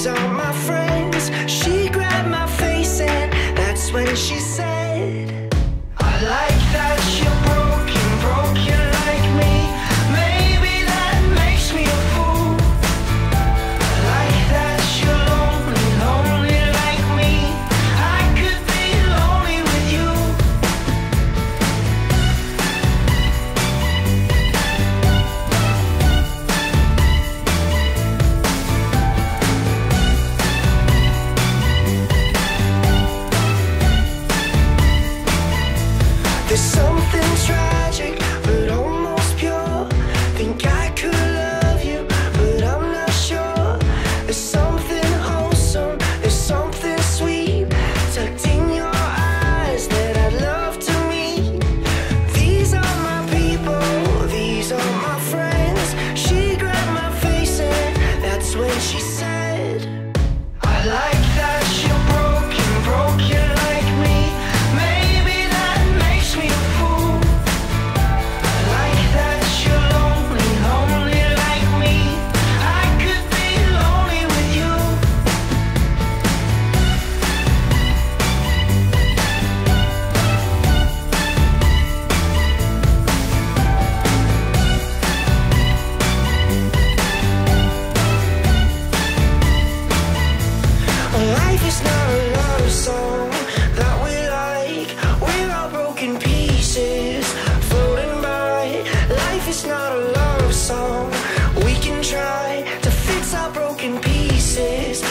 These are my friends. She grabbed my face, and that's when she said, I like. it's not song that we like. We're all broken pieces, floating by. Life is not a love song. We can try to fix our broken pieces.